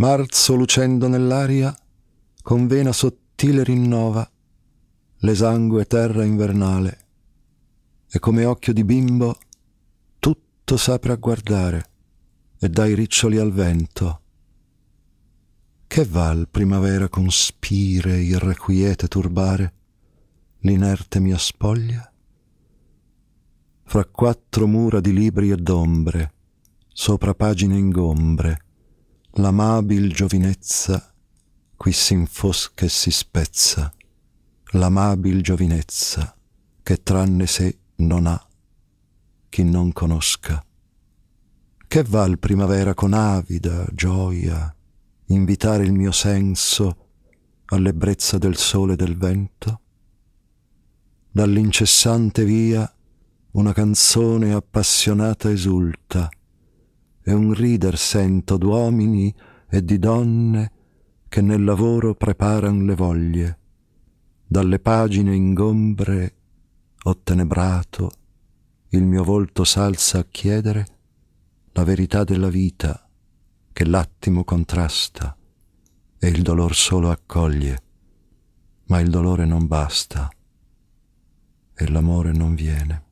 Marzo lucendo nell'aria, con vena sottile rinnova l'esangue terra invernale, e come occhio di bimbo tutto s'apre a guardare e dai riccioli al vento. Che val primavera con spire irrequiete turbare l'inerte mia spoglia? Fra quattro mura di libri e d'ombre, sopra pagine ingombre, l'amabil giovinezza qui s'infosca e si spezza, l'amabil giovinezza che tranne sé non ha chi non conosca. Che val primavera con avida gioia invitare il mio senso all'ebbrezza del sole e del vento? Dall'incessante via una canzone appassionata esulta e un rider sento d'uomini e di donne che nel lavoro preparan le voglie. Dalle pagine ingombre ottenebrato il mio volto s'alza a chiedere la verità della vita che l'attimo contrasta e il dolor solo accoglie, ma il dolore non basta e l'amore non viene.